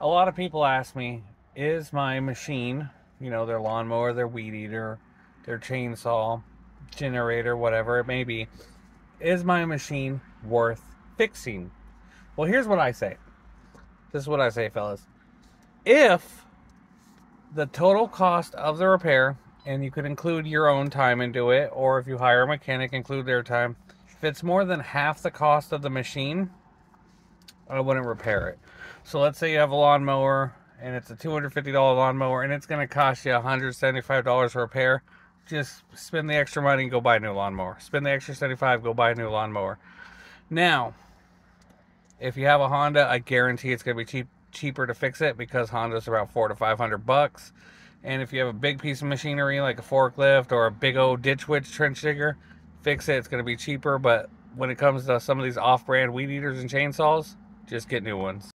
a lot of people ask me, is my machine, you know, their lawnmower, their weed eater, their chainsaw, generator, whatever it may be, is my machine worth fixing? Well, here's what I say. This is what I say, fellas. If the total cost of the repair, and you could include your own time into it, or if you hire a mechanic, include their time, if it's more than half the cost of the machine, I wouldn't repair it. So let's say you have a lawnmower and it's a $250 lawnmower and it's going to cost you $175 to repair. Just spend the extra money and go buy a new lawnmower. Spend the extra $75, go buy a new lawnmower. Now, if you have a Honda, I guarantee it's going to be cheap cheaper to fix it because Honda's about four to 500 bucks. And if you have a big piece of machinery like a forklift or a big old ditch witch trench digger, fix it. It's going to be cheaper. But when it comes to some of these off-brand weed eaters and chainsaws, just get new ones.